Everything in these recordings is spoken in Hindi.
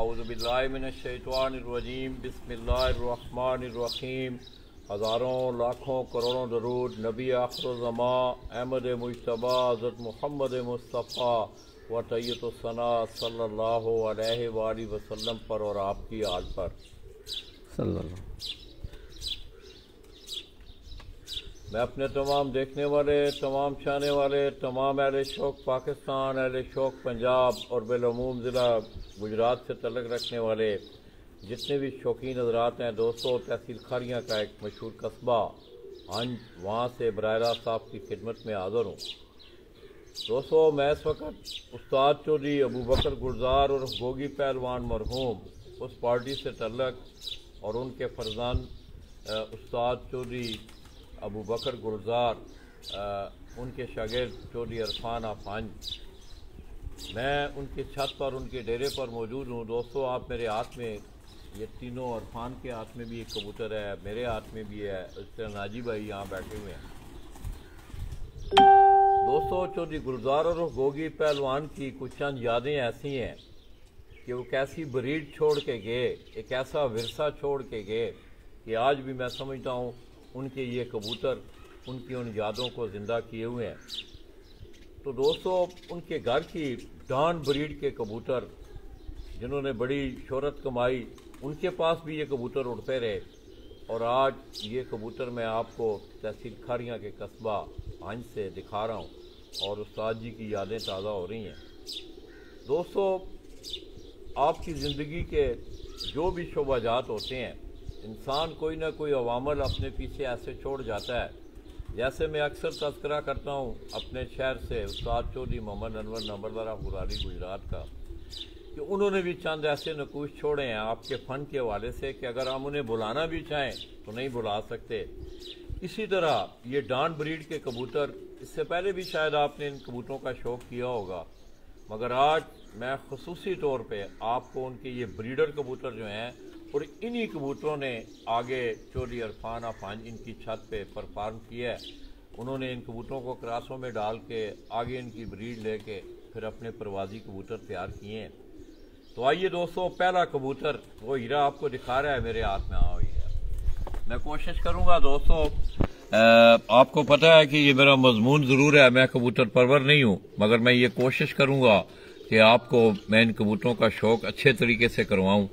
अउज़बिल्लिमिनशैतानिर्रजीम बिस्मिल्लाहिर्रहमानिर्रहीम हज़ारों लाखों करोड़ों दरूद नबी आखरज़मा अहमद मुशतबा हज़रत मोहम्मद मुस्तफ़ा व तैयतुसना सल्ला वसल्लम पर और आपकी आल पर मैं अपने तमाम देखने वाले, तमाम चाहने वाले, तमाम अहल शौक पाकिस्तान, अहल शौक पंजाब और बिलूम ज़िला गुजरात से तलक रखने वाले जितने भी शौकीन हजरात हैं, दोस्तों, तहसील खारियाँ का एक मशहूर कस्बा हंज वहाँ से बरह रास्त आपकी खिदमत में हाज़िर हूँ। दोस्तों, मैं इस वक्त उस्ताद चौधरी अबू बकर गुलजार और गोगी पहलवान मरहूम उस पार्टी से तलक और उनके फरजान उस्ताद चौधरी अबू बकर गुलजार उनके शागिर्द चौधरी अरफान आफान मैं उनकी छत पर, उनके डेरे पर मौजूद हूँ। दोस्तों, आप मेरे हाथ में, ये तीनों अरफान के हाथ में भी एक कबूतर है, मेरे हाथ में भी है। इस तरह नाजी भाई यहाँ बैठे हुए हैं। दोस्तों, चौधरी गुलजार और गोगी पहलवान की कुछ चंद यादें ऐसी हैं कि वो कैसी ब्रीड छोड़ के गए, एक ऐसा विरसा छोड़ के गए कि आज भी मैं समझता हूँ उनके ये कबूतर, उनकी उन यादों को ज़िंदा किए हुए हैं। तो दोस्तों, उनके घर की डान ब्रीड के कबूतर, जिन्होंने बड़ी शहरत कमाई, उनके पास भी ये कबूतर उड़ते रहे। और आज ये कबूतर मैं आपको तहसील खारियाँ के कस्बा आंज से दिखा रहा हूँ, और उस्ताद जी की यादें ताज़ा हो रही हैं। दोस्तों, आपकी ज़िंदगी के जो भी शोबाजात होते हैं इंसान कोई ना कोई अवामल अपने पीछे ऐसे छोड़ जाता है, जैसे मैं अक्सर तस्करा करता हूँ अपने शहर से, उस्ताद चौधरी मोहम्मद अनवर नंबरदारा गुरारी गुजरात का, कि उन्होंने भी चंद ऐसे नकूश छोड़े हैं आपके फ़न के हवाले से कि अगर हम उन्हें बुलाना भी चाहें तो नहीं बुला सकते। इसी तरह ये डांड ब्रीड के कबूतर, इससे पहले भी शायद आपने इन कबूतरों का शौक़ किया होगा, मगर आज मैं खसूसी तौर पर आपको उनके ये ब्रीडर कबूतर जो हैं और इन्हीं कबूतरों ने आगे चोरी अरफान अफान इनकी छत पे परफॉर्म किया है। उन्होंने इन कबूतरों को क्रासों में डाल के आगे इनकी ब्रीड लेके फिर अपने प्रवाजी कबूतर तैयार किए हैं। तो आइए दोस्तों, पहला कबूतर, वो हीरा आपको दिखा रहा है, मेरे हाथ में आओ हीरा। मैं कोशिश करूँगा दोस्तों आपको पता है कि ये मेरा मजमून ज़रूर है, मैं कबूतर परवर नहीं हूँ, मगर मैं ये कोशिश करूँगा कि आपको मैं इन कबूतरों का शौक अच्छे तरीके से करवाऊं।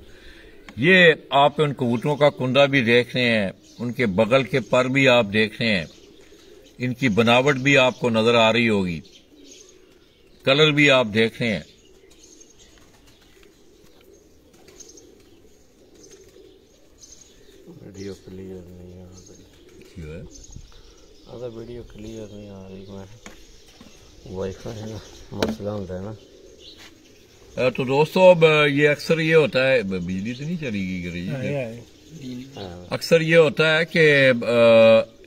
ये आप उन कबूतरों का कुंदा भी देख रहे हैं उनके बगल के पर भी आप देख रहे हैं। इनकी बनावट भी आपको नज़र आ रही होगी। कलर भी आप देख रहे हैं। वीडियो क्लियर नहीं आ रही। क्यों है? अगर वीडियो क्लियर नहीं आ रही मैं वाईफाई ना मसला होता है ना। तो दोस्तों अब ये अक्सर ये होता है बिजली तो नहीं चलेगी गरी अक्सर ये होता है कि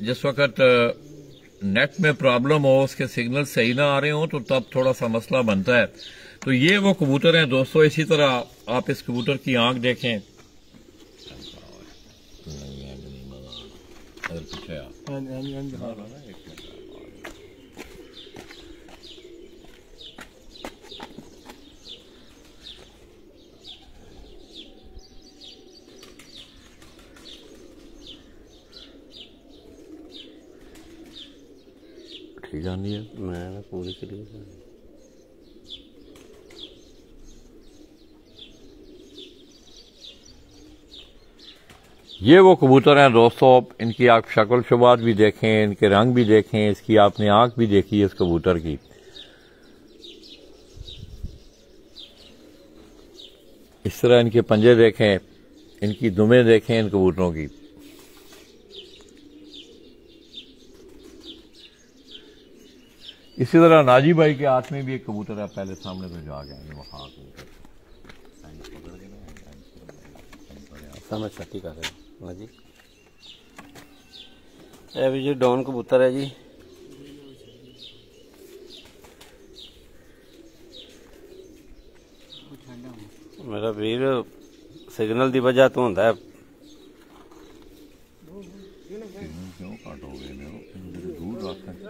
जिस वक्त नेट में प्रॉब्लम हो उसके सिग्नल सही ना आ रहे हो तो तब थोड़ा सा मसला बनता है। तो ये वो कबूतर हैं दोस्तों इसी तरह आप इस कबूतर की आँख देखें। ठीक आनी है। मैं पूरी क्लियर ये वो कबूतर हैं दोस्तों इनकी आप शक्ल शुबात भी देखें, इनके रंग भी देखें, इसकी आपने आँख भी देखी है इस कबूतर की। इस तरह इनके पंजे देखें, इनकी दुमें देखें इन कबूतरों की। इसी तरह नाजी भाई के हाथ में भी एक कबूतर है पहले सामने से जा गया ये वहाँ समझ जी। ये भी डॉन कबूतर है जी। मेरा वीर सिग्नल की वजह तो होंगे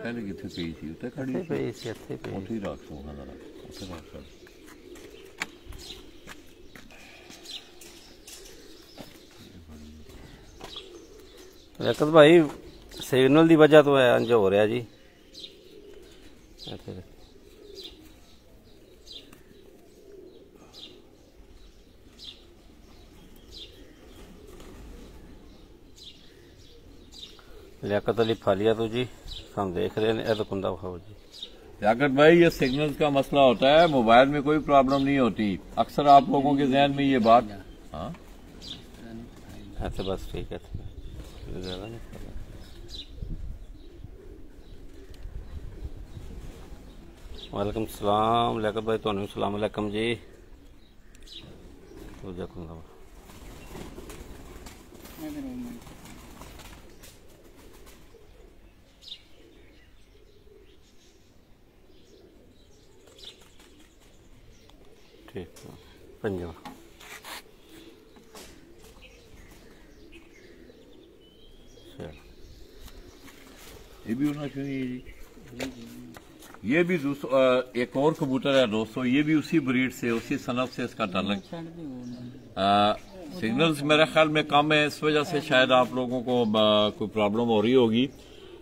ਪਹਿਲੇ ਕਿੱਥੇ ਪਈ ਸੀ? ਉੱਤੇ ਖੜੀ ਸੀ? ਪਈ ਸੀ ਇੱਥੇ ਪਈ ਉੱਥੇ ਹੀ ਰੱਖ ਸੋ ਹਾਂ ਨਾ ਉੱਥੇ ਰੱਖ ਸੋ ਰਕਤ ਭਾਈ ਸਿਗਨਲ ਦੀ ਵਜ੍ਹਾ ਤੋਂ ਇੰਜ ਹੋ ਰਿਹਾ ਜੀ। ਇੱਥੇ ਲਿਆਕਤ ਅਲੀ ਫਾਲੀਆ ਤੋਂ ਜੀ। हम देख रहे हैं एदकुंदा खबर जी। जाकर भाई ये सिग्नल्स का मसला होता है मोबाइल में कोई प्रॉब्लम नहीं होती। अक्सर आप लोगों के जहन में ये बात हाँ? अच्छा बस ठीक है वालेकुम सलाम लैकर भाई थानू सलाम अलैकुम जी। दूजा कुंदा ठीक है। पंजा ये भी होना चाहिए जी। ये भी एक और कबूतर है दोस्तों, ये भी उसी ब्रीड से, उसी सनफ से इसका ताल्लुक। सिग्नल्स मेरे ख्याल में कम है, इस वजह से शायद आप लोगों को कोई प्रॉब्लम हो रही होगी।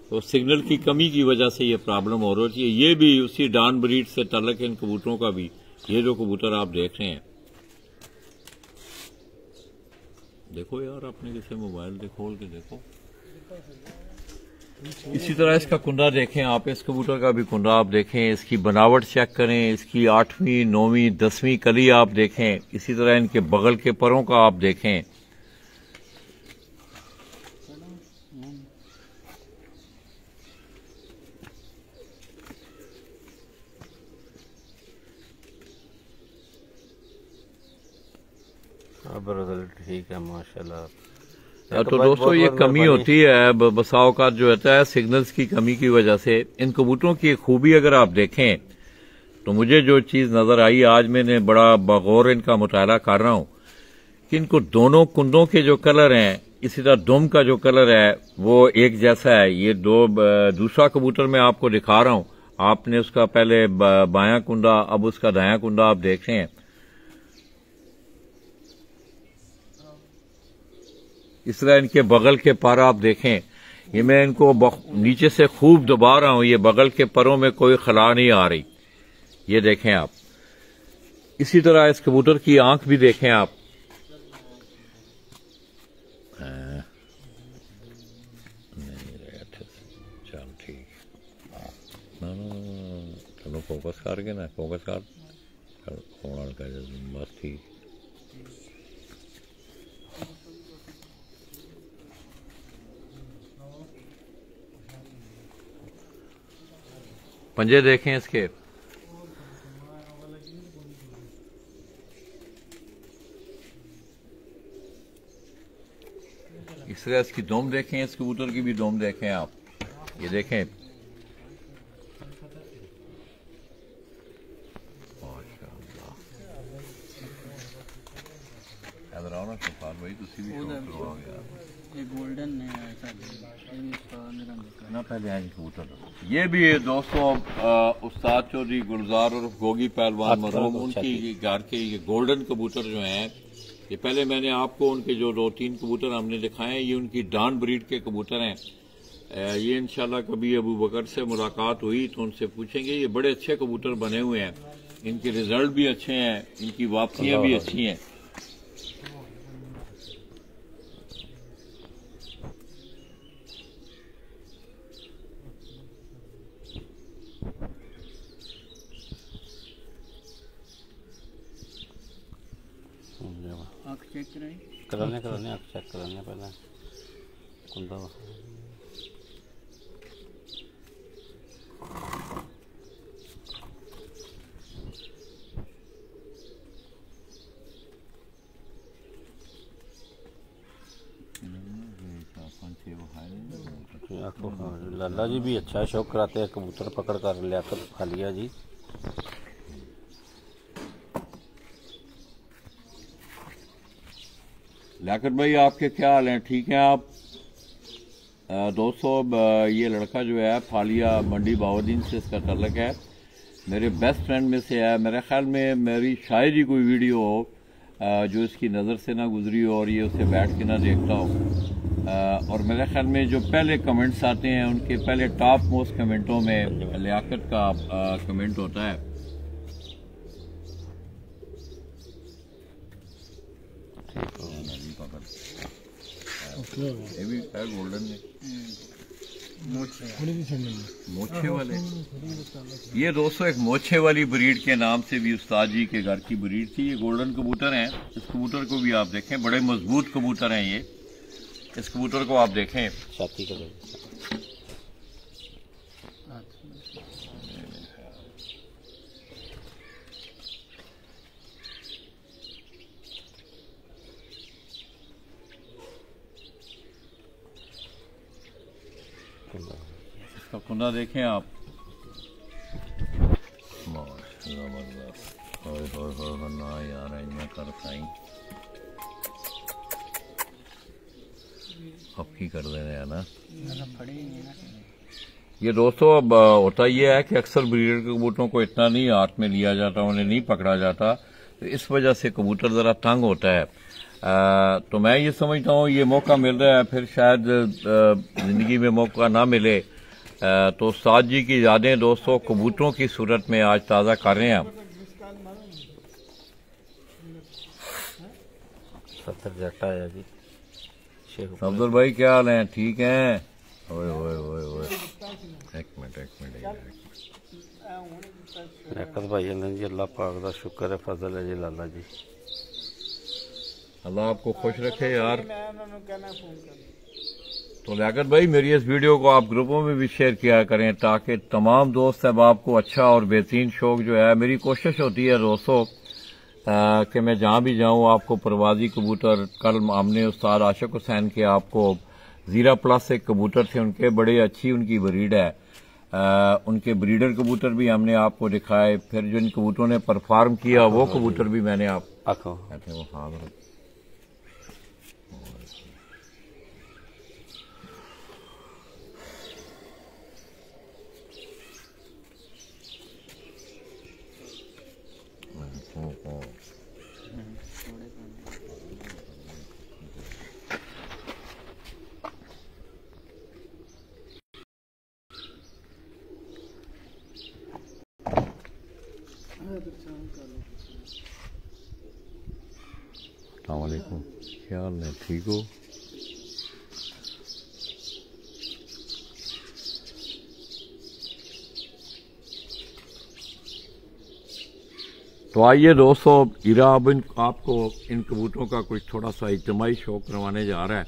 तो सिग्नल की कमी की वजह से ये प्रॉब्लम हो रही है। ये भी उसी डान ब्रीड से ताल्लुक है इन कबूतरों का भी। ये जो कबूतर आप देख रहे हैं। देखो यार अपने किसे मोबाइल दे खोल के देखो। इसी तरह इसका कुंडा देखें आप, इस कबूतर का भी कुंडा आप देखें, इसकी बनावट चेक करें, इसकी आठवीं, नौवीं, दसवीं कली आप देखें, इसी तरह इनके बगल के परों का आप देखें। रिज़ल्ट ठीक है माशाल्लाह। तो दोस्तों ये कमी होती है ब- बसाव का जो होता है सिग्नल्स की कमी की वजह से। इन कबूतरों की खूबी अगर आप देखें तो मुझे जो चीज़ नज़र आई आज मैंने बड़ा बगौर इनका मुताला कर रहा हूँ कि इनको दोनों कुंदों के जो कलर हैं इसी तरह दुम का जो कलर है वो एक जैसा है। ये दो दूसरा कबूतर मैं आपको दिखा रहा हूँ। आपने उसका पहले बायां कुंडा अब उसका दायां कुंडा आप देख रहे हैं। इस तरह इनके बगल के पर आप देखें ये मैं इनको नीचे से खूब दबा रहा हूँ ये बगल के परों में कोई खला नहीं आ रही ये देखें आप इसी तरह इस कबूतर की आँख भी देखें आप हाँ। चल फोकस करके ना फोकस कर बस ठीक पंजे देखें इसके। इस तरह इसकी दोम देखें इस कबूतर की भी दोम देखें आप। ये देखें। ना शफार भाई तुसी भी ये भी है। दोस्तों उस्ताद चौधरी गुलजार और गोगी पहलवान मरूम उनकी घर के ये गोल्डन कबूतर जो हैं ये पहले मैंने आपको उनके जो दो तीन कबूतर हमने दिखाए हैं ये उनकी डान ब्रीड के कबूतर हैं। ये इनशाला कभी अबू बकर से मुलाकात हुई तो उनसे पूछेंगे ये बड़े अच्छे कबूतर बने हुए हैं। इनके रिज़ल्ट भी अच्छे हैं इनकी वापसियाँ भी अच्छी हैं। चेक कराने कराने, आप चेक कराने पहले। लाला जी भी अच्छा शौक कराते हैं, कबूतर पकड़ कर लियाकत खालिया जी। लियाकत भाई आपके क्या हाल हैं, ठीक हैं आप? दोस्तों ये लड़का जो है, फालिया मंडी बाउद्दीन से इसका तलक है। मेरे बेस्ट फ्रेंड में से है। मेरे ख्याल में मेरी शायद ही कोई वीडियो हो जो इसकी नज़र से ना गुजरी हो और ये उसे बैठ के ना देखता हो। और मेरे ख्याल में जो पहले कमेंट्स आते हैं, उनके पहले टॉप मोस्ट कमेंटों में लियाकत का कमेंट होता है। ये भी है। गोल्डन मोछे वाले। ये दोस्तों एक मोछे वाली ब्रीड के नाम से भी उस्ताद जी के घर की ब्रीड थी। ये गोल्डन कबूतर हैं। इस कबूतर को भी आप देखें। बड़े मज़बूत कबूतर हैं ये। इस कबूतर को आप देखें। छाती इसका कुंदा देखें आप। ज़बरदस्त कर दे रहे हैं ना? ये दोस्तों अब होता यह है कि अक्सर ब्रीडर के कबूतरों को इतना नहीं हाथ में लिया जाता उन्हें नहीं पकड़ा जाता। तो इस वजह से कबूतर जरा तंग होता है। अ, तो मैं ये समझता हूँ ये मौका मिल रहा है फिर शायद ज़िंदगी में मौका ना मिले। तो उस्ताद जी की यादें दोस्तों कबूतरों की सूरत में आज ताज़ा कर रहे हैं। हम सत्तर जट्टा आया जी। अब्दुल भाई क्या हाल है? ठीक हैं? ओए ओए ओए ओए। एक मिनट एक मिनट। लियाकत भाई जी अल्लाह पाक का शुक्र है फजल है जी लाला जी। अल्लाह आपको खुश रखे यार। तो लियाकत भाई मेरी इस वीडियो को आप ग्रुपों में भी शेयर किया करें ताकि तमाम दोस्त अहबाब को अच्छा और बेहतरीन शौक जो है मेरी कोशिश होती है दोस्तों कि मैं जहाँ भी जाऊँ आपको परवाजी कबूतर कल हमने उस्ताद आशिक हुसैन के आपको जीरा प्लस एक कबूतर थे उनके बड़े अच्छी उनकी ब्रीड है। अ, उनके ब्रीडर कबूतर भी हमने आपको दिखाए फिर जो इन कबूतरों ने परफॉर्म किया वो कबूतर भी मैंने आप हैं वो हाँ बड़ा- सलामकुम क्या हाल है ठीक हो? तो आइए दोस्तों, इरा अब इन, आपको इन कबूतरों का कुछ थोड़ा सा इजमाही शौक करवाने जा रहा है।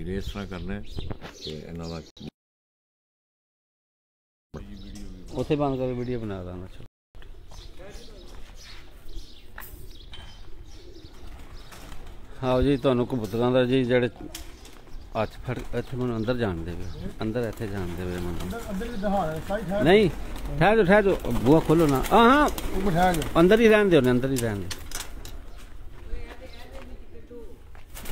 इरे इस तरह करना कि इन्हों उसे बंद कर वीडियो बना रहा ਆਓ ਜੀ ਤੁਹਾਨੂੰ ਕਬੂਤਰਾਂ ਦਾ ਜੀ ਜਿਹੜੇ ਹੱਥ ਫੜ ਇੱਥੇ ਮੈਨੂੰ ਅੰਦਰ ਜਾਣ ਦੇਵੇ। ਅੰਦਰ ਇੱਥੇ ਜਾਣ ਦੇਵੇ ਮੈਨੂੰ। ਅੰਦਰ ਵੀ ਦਿਖਾ ਰਿਹਾ ਸਾਈ ਠਹਿਰ ਨਹੀਂ ਠਹਿਰ ਜਾਓ ਠਹਿਰ ਜਾਓ। ਬੂਆ ਖੋਲੋ ਨਾ। ਹਾਂ ਹਾਂ। ਜਾ ਅੰਦਰ ਹੀ ਰਹਿਣ ਦਿਓ ਨੇ ਅੰਦਰ ਹੀ ਰਹਿਣ ਦਿਓ।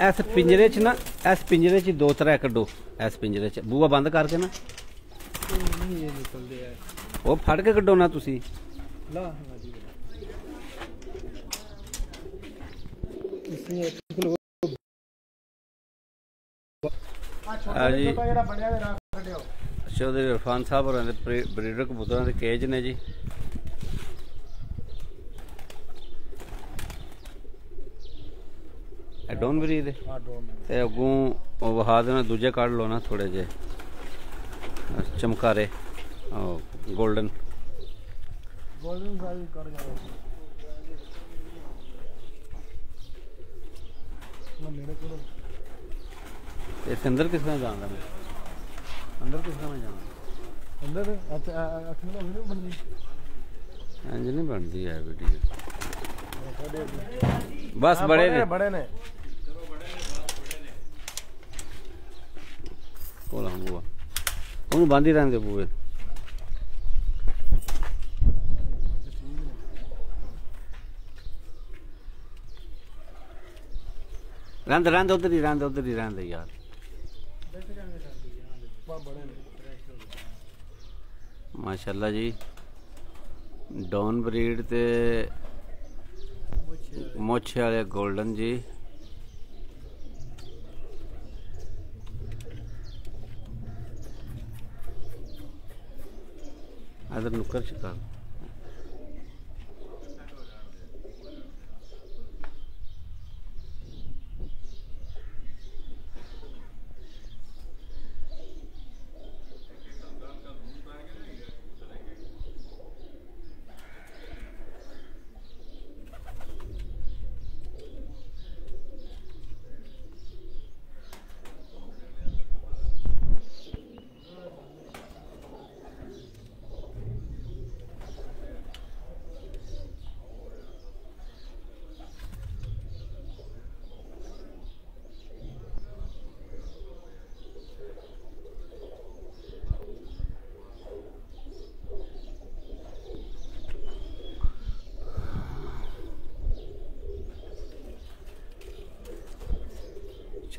ਇਸ ਪਿੰਜਰੇ 'ਚ ਨਾ ਇਸ ਪਿੰਜਰੇ 'ਚ ਦੋ ਤਰ੍ਹਾਂ ਕੱਢੋ। ਇਸ ਪਿੰਜਰੇ 'ਚ। ਬੂਆ ਬੰਦ ਕਰਕੇ ਨਾ। ਨਹੀਂ ਇਹ ਨਿਕਲਦੇ ਆ ਉਹ ਫੜ ਕੇ ਕੱਢੋ ਨਾ ਤੁਸੀਂ। ਲਾ। ਹਾਂਜੀ ਇਸਨੇ ਆ ਜੀ ਜਿਹੜਾ ਬਣਿਆ ਦੇ ਰਾਹ ਕੱਢਿਓ ਚੌਧਰੀ ਇਰਫਾਨ ਸਾਹਿਬ ਹੋਰਾਂ ਦੇ ਬਰੀ- ਬਰੀਡਰ ਕਬੂਤਰਾਂ ਦੇ ਕੇਜ ਨੇ ਜੀ। ਇਹ ਡੋਨ ਬਰੀਡ ਦੇ? ਤੇ ਅੱਗੋਂ ਉਹ ਵਹਾ ਦੇਣਾ ਦੂਜੇ ਲਓ ਨਾ ਥੋੜੇ ਜੇ ਚਮਕਾਰੇ। ਉਹ 골ਡਨ ਗੋਲਡਨ ਸਾਈਜ਼ ਕਰ ਜਾਓ ਮੈਂ ਨੇੜੇ ਕੋਲ ਇਸ ਅੰਦਰ ਕਿਸ ਤਰ੍ਹਾਂ ਜਾਣਾ ਮੈਂ? ਅੰਦਰ ਕਿਸ ਤਰ੍ਹਾਂ ਮੈਂ ਜਾਣਾ ਅੰਦਰ ਅੱਖ ਨੂੰ ਵੀਡੀਓ ਬਣਦੀ ਇੰਜ ਨਹੀਂ ਬਣਦੀ ਹੈ ਵੀਡੀਓ। ਬਸ ਬੜੇ ਨੇ। ਬੜੇ ਨੇ। ਕੋਲਾਂ ਬੂਆ। ਉਹਨੂੰ ਬੰਦ ਹੀ ਰਹਿੰਦੇ ਬੂਏ। ਰਹਿੰਦ ਰਹਿੰਦ ਉਧਰ ਹੀ ਰਹਿੰਦ ਉਧਰ ਹੀ ਰਹਿੰਦੇ ਯਾਰ। ਮਾਸ਼ਾਅੱਲਾ ਜੀ ਡੌਨ ਬਰੀਡ ਤੇ ਮੁੱਛ ਵਾਲੇ 골ਡਨ ਜੀ ਅਦਰ ਨੁਕਰ ਸ਼ਿਕਾਰ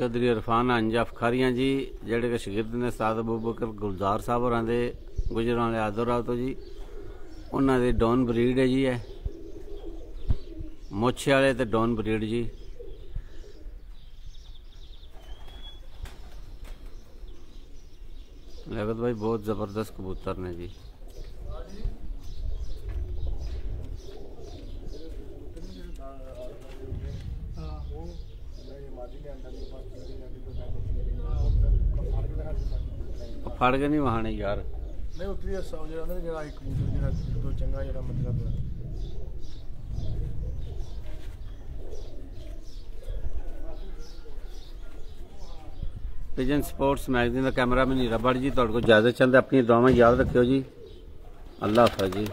ਚੌਧਰੀ ਇਰਫਾਨ ਅੰਜਫ ਖਾਰੀਆਂ ਜੀ, ਜਿਹੜੇ ਕਿ ਸ਼ਗਿਰਦ ਨੇ ਸਾਦ ਅਬੂਬਕਰ ਗੁਲਜ਼ਾਰ ਸਾਹਿਬ ਹੋਰਾਂ ਦੇ ਗੁਜਰਾਂ ਵਾਲੇ ਆਦਰਾਤ ਤੋਂ ਜੀ, ਉਹਨਾਂ ਦੇ ਡੌਨ ਬਰੀਡ ਹੈ ਜੀ ਇਹ। ਮੁੱਛ ਵਾਲੇ ਤੇ ਡੌਨ ਬਰੀਡ ਜੀ। ਲਗਤ ਭਾਈ ਬਹੁਤ ਜ਼ਬਰਦਸਤ ਕਬੂਤਰ ਨੇ ਜੀ। ਫੜ ਕੇ ਨਹੀਂ ਵਹਾਣੇ ਯਾਰ। ਨਹੀਂ ਉਤਰੀ ਸੌ ਜਿਹੜਾ ਉਹਨਾਂ ਨੇ ਜਿਹੜਾ ਇੱਕ ਕਬੂਤਰ ਜਿਹੜਾ ਦੋ ਚੰਗਾ ਜਿਹੜਾ ਮਤਲਬ ਪਿਜਨ ਸਪੋਰਟਸ ਮੈਗਜ਼ੀਨ ਦਾ ਕੈਮਰਾਮੈਨ ਹੀਰਾ ਬੜ ਜੀ ਤੁਹਾਡੇ ਕੋਲ ਇਜਾਜ਼ਤ ਚਾਹੁੰਦਾ ਆਪਣੀ ਦੁਆਵਾਂ ਯਾਦ ਰੱਖਿਓ ਜੀ। ਅੱਲਾਹ ਹਾਫਿਜ਼ ਜੀ।